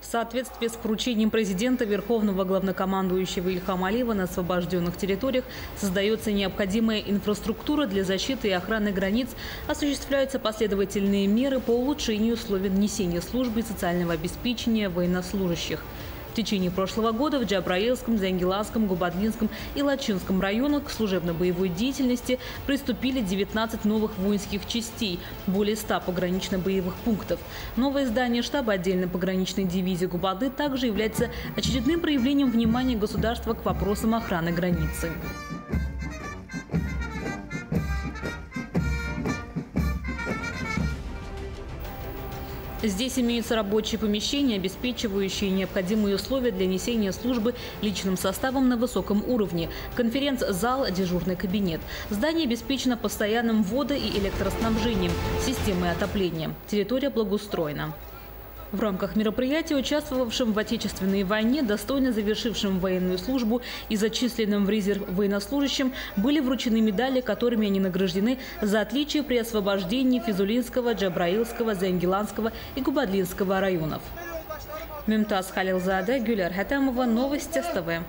В соответствии с поручением президента Верховного главнокомандующего Ильхама Алиева на освобожденных территориях создается необходимая инфраструктура для защиты и охраны границ, осуществляются последовательные меры по улучшению условий несения службы и социального обеспечения военнослужащих. В течение прошлого года в Джабраилском, Зангеласском, Губадлинском и Лачинском районах к служебно-боевой деятельности приступили 19 новых воинских частей, более 100 погранично-боевых пунктов. Новое здание штаба отдельной пограничной дивизии Губады также является очередным проявлением внимания государства к вопросам охраны границы. Здесь имеются рабочие помещения, обеспечивающие необходимые условия для несения службы личным составом на высоком уровне. Конференц-зал, дежурный кабинет. Здание обеспечено постоянным водо- и электроснабжением, системой отопления. Территория благоустроена. В рамках мероприятия, участвовавшим в Отечественной войне, достойно завершившим военную службу и зачисленным в резерв военнослужащим, были вручены медали, которыми они награждены за отличие при освобождении Физулинского, Джабраилского, Зангеланского и Губадлинского районов. Мемтаз Халилзада, Гюлер Хатамова, Новости СТВ.